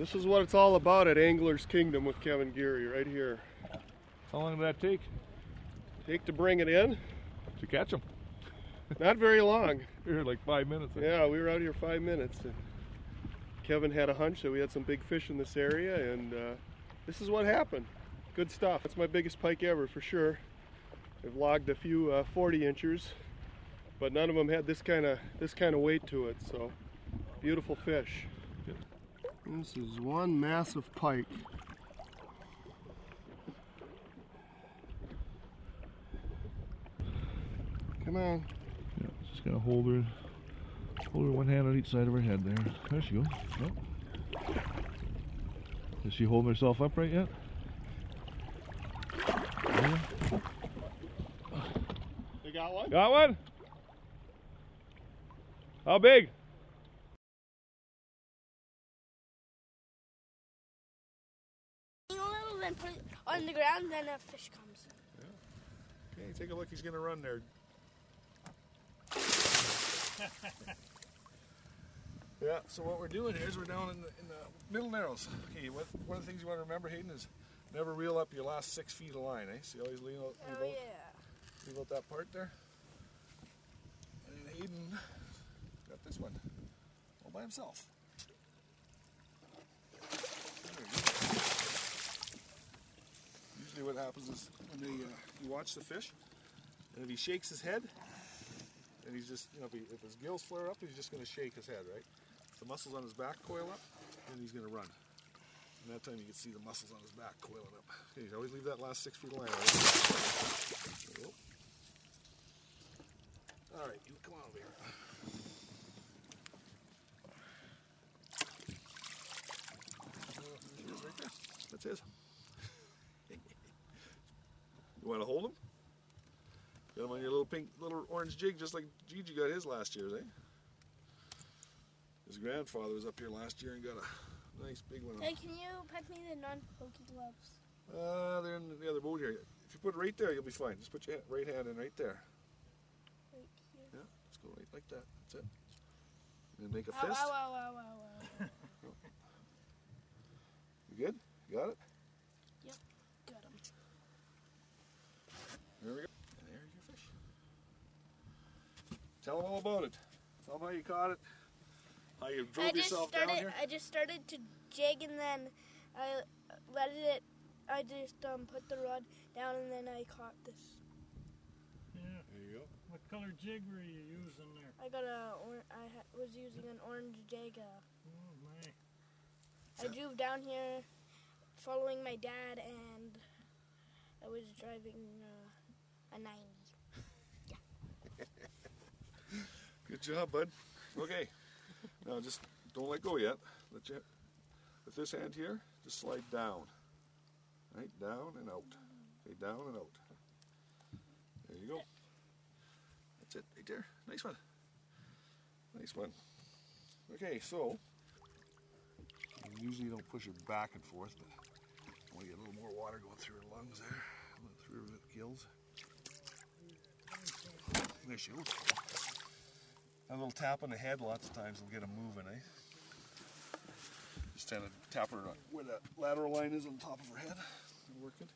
This is what it's all about at Angler's Kingdom with Kevin Geary, right here. How long did that take Take to bring it in, to catch them? not very long. Here, like five minutes. Yeah, we were out here five minutes. And Kevin had a hunch that we had some big fish in this area, and uh, this is what happened. Good stuff. That's my biggest pike ever for sure. I've logged a few uh, 40 inchers, but none of them had this kind of this kind of weight to it. So beautiful fish. This is one massive pike. Come on. Yeah, just gotta hold her, hold her one hand on each side of her head there. There she goes. Yep. Is she holding herself upright yet? Yeah. You got one? Got one? How big? On the ground, then a fish comes. Okay, take a look. He's gonna run there. yeah. So what we're doing here is we're down in the, in the middle narrows. Okay. What, one of the things you want to remember, Hayden, is never reel up your last six feet of line. Eh? So you always leave out, leave Oh out, yeah. leave out that part there. And Hayden got this one all by himself. There you go. Usually, what happens is when they, uh, you watch the fish, and if he shakes his head, and he's just, you know, if, he, if his gills flare up, he's just going to shake his head, right? The muscles on his back coil up, and he's going to run. And that time you can see the muscles on his back coiling up. Okay, you always leave that last six feet of line. Right? All right, you come on over here. Oh, there she is right there. That's his. You want to hold him? Got him on your little pink, little orange jig, just like Gigi got his last year, eh? His grandfather was up here last year and got a nice big one. Hey, can you pack me the non-pokey gloves? Uh, they're in the other boat here. If you put it right there, you'll be fine. Just put your right hand in right there. Right here. Yeah, just go right like that. That's it. And make a Ow, fist. ow, ow, ow, ow, ow. You good? You got it? Got him. There we go. And there's your fish. Tell them all about it. Tell them how you caught it. How you drove I just yourself started. down here. I just started to jig, and then I let it. I just um, put the rod down, and then I caught this. Yeah. There you go. What color jig were you using there? I got a. Or, I ha- was using an orange jig. Uh, Oh my. I drove down here, following my dad, and I was driving uh, a 90. Good job, bud. Okay. now just don't let go yet. Let you with this hand here, just slide down. Right, down and out. Okay, down and out. There you go. That's it, right there. Nice one. Nice one. Okay, so usually you don't push it back and forth, but I want to get a little more water going through her lungs there, through her gills. There she goes. A little tap on the head lots of times will get them moving, eh? Just kind of tap her on where that lateral line is on top of her head. Working.